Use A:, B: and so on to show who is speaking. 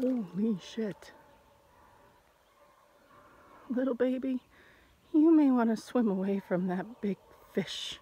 A: Holy shit. Little baby, you may want to swim away from that big fish.